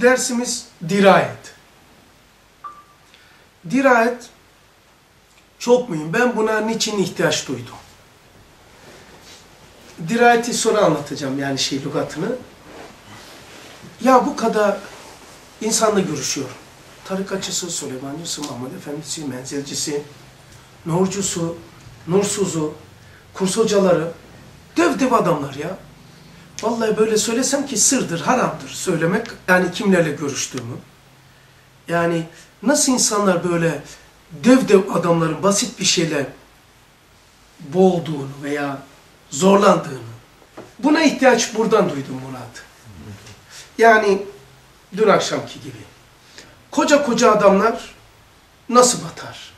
dersimiz dirayet. Dirayet çok mühim. Ben buna niçin ihtiyaç duydum? Dirayeti sonra anlatacağım yani şey lügatını. Ya bu kadar insanla görüşüyorum. Tarikatçısı, Süleymancısı, Mahmud Efendisi, menzilcisi, nurcusu, nursuzu, kurs hocaları, dev dev adamlar ya. Vallahi böyle söylesem ki sırdır, haramdır söylemek. Yani kimlerle görüştüğümü. Yani nasıl insanlar böyle dev dev adamların basit bir şeyle boğulduğunu veya zorlandığını. Buna ihtiyaç buradan duydum Murat. Yani dün akşamki gibi. Koca koca adamlar nasıl batar?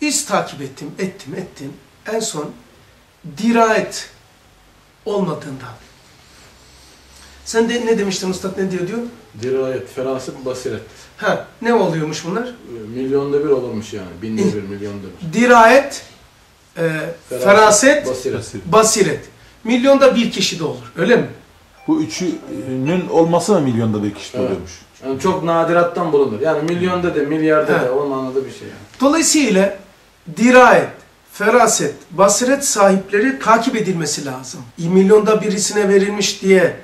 İz takip ettim, ettim, ettim. En son dirayet olmadığından. Sen de ne demiştin Ustad ne diyor diyor? Dirayet, feraset, basiret. Ha, ne oluyormuş bunlar? Milyonda bir olurmuş yani. Binde bir, milyonda bir. Dirayet, e, feraset, basiret. basiret. Milyonda bir kişi de olur. Öyle mi? Bu üçünün olması mı milyonda bir kişi Evet. oluyormuş? Yani çok nadirattan bulunur. Yani milyonda da, milyarda Ha. da onun anladığı bir şey yani. Dolayısıyla dirayet, feraset, basiret sahipleri takip edilmesi lazım. Milyonda birisine verilmiş diye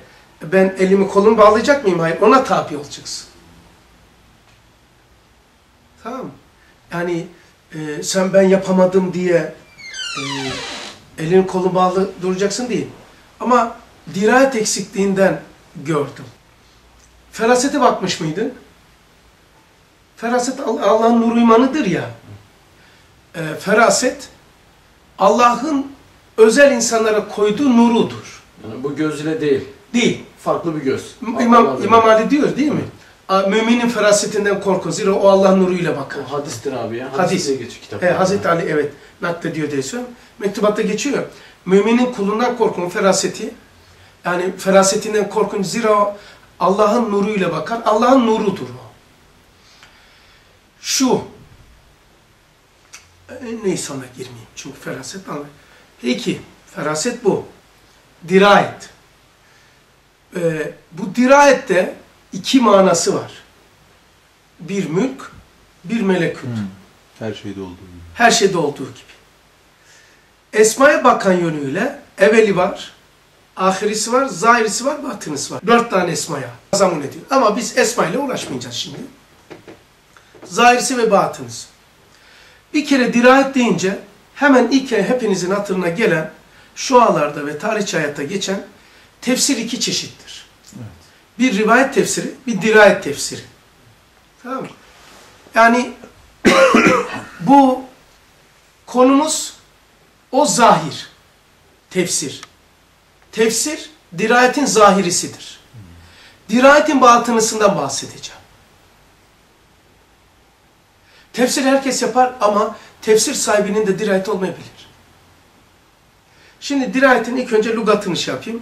ben elimi kolumu bağlayacak mıyım? Hayır. Ona tabi olacaksın. Tamam? Yani e, sen ben yapamadım diye e, elin kolun bağlı duracaksın değil. Ama dirayet eksikliğinden gördüm. Ferasete bakmış mıydın? Feraset All- Allah'ın nuru imanıdır ya. E, feraset Allah'ın özel insanlara koyduğu nurudur. Yani bu göz ile değil. Değil. Farklı bir göz. İmam, Allah İmam. Ali diyor değil mi? Müminin ferasetinden korkun. Zira o Allah'ın nuruyla bakar. O hadistir abi ya. Hadis, Hadis. diye geçiyor kitap. He, Hazreti Ali evet naklediyor diye söylüyorum. Mektubatta geçiyor. Müminin kulundan korkun feraseti. Yani ferasetinden korkun. Zira o Allah'ın nuruyla bakar. Allah'ın nurudur o. Şu. Neyse ona girmeyeyim. Çünkü feraset anlar. Peki. Feraset bu. Dirayet. Ee, bu dirayette iki manası var. Bir mülk, bir melekut. Her şeyde olduğu gibi. Her şeyde olduğu gibi. Esma'ya bakan yönüyle evveli var, ahirisi var, zahirisi var, batınısı var. Dört tane esmaya zamun ediyor. Ama biz esma ile uğraşmayacağız şimdi. Zahirisi ve batınısı. Bir kere dirayet deyince hemen ilk hepinizin hatırına gelen şu alarda ve tarihçi hayatta geçen tefsir iki çeşittir. Bir rivayet tefsiri, bir dirayet tefsiri. Tamam mı? Yani bu konumuz o zahir, tefsir. Tefsir, dirayetin zahirisidir. Dirayetin batınısından bahsedeceğim. Tefsir herkes yapar ama tefsir sahibinin de dirayet olmayabilir. Şimdi dirayetin ilk önce lügatını şey yapayım.